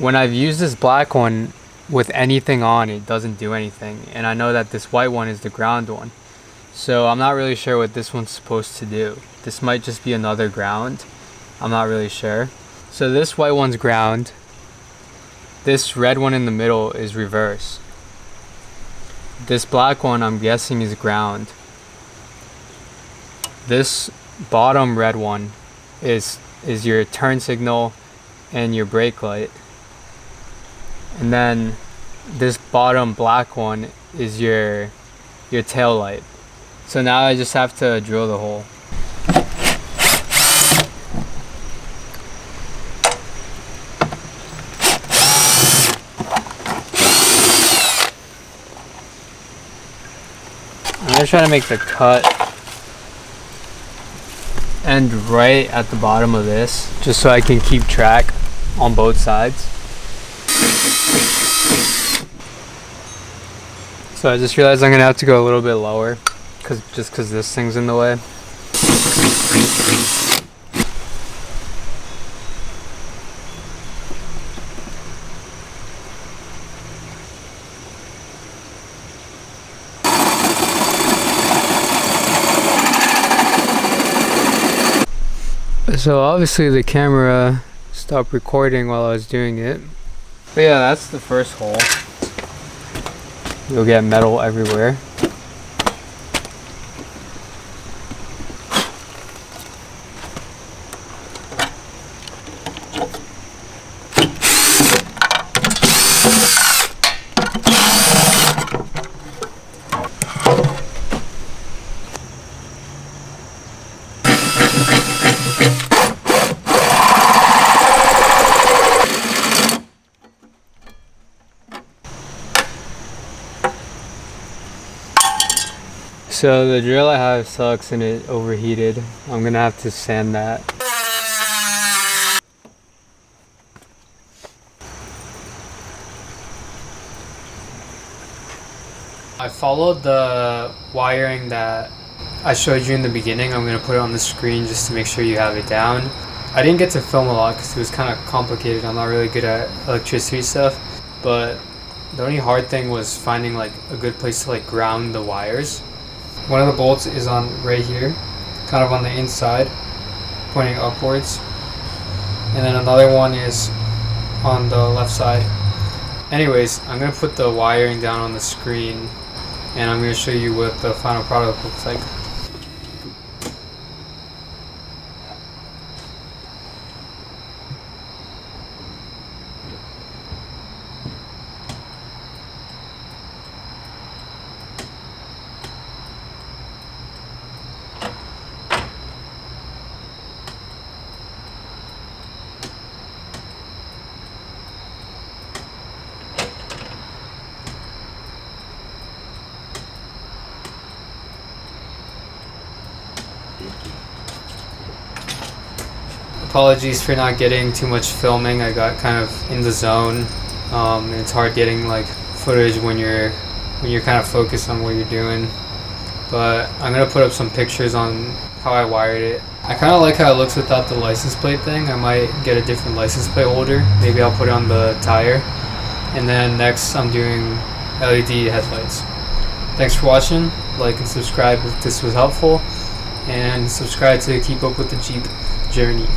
when I've used this black one with anything on it doesn't do anything. And I know that this white one is the ground one. So I'm not really sure what this one's supposed to do. This might just be another ground. I'm not really sure. So this white one's ground. This red one in the middle is reverse. This black one I'm guessing is ground. This bottom red one is is your turn signal and your brake light and then this bottom black one is your your tail light. So now I just have to drill the hole. I'm just trying to make the cut end right at the bottom of this just so I can keep track on both sides So I just realized I'm gonna have to go a little bit lower, cause just cause this thing's in the way. So obviously the camera stopped recording while I was doing it. But yeah, that's the first hole. You'll get metal everywhere. So the drill I have sucks and it overheated. I'm gonna have to sand that. I followed the wiring that I showed you in the beginning. I'm gonna put it on the screen just to make sure you have it down. I didn't get to film a lot because it was kind of complicated. I'm not really good at electricity stuff, but the only hard thing was finding like a good place to like ground the wires one of the bolts is on right here, kind of on the inside, pointing upwards. And then another one is on the left side. Anyways, I'm going to put the wiring down on the screen and I'm going to show you what the final product looks like. Apologies for not getting too much filming. I got kind of in the zone. Um, it's hard getting like footage when you're when you're kind of focused on what you're doing. But I'm gonna put up some pictures on how I wired it. I kind of like how it looks without the license plate thing. I might get a different license plate holder. Maybe I'll put it on the tire. And then next I'm doing LED headlights. Thanks for watching. Like and subscribe if this was helpful. And subscribe to keep up with the Jeep journey.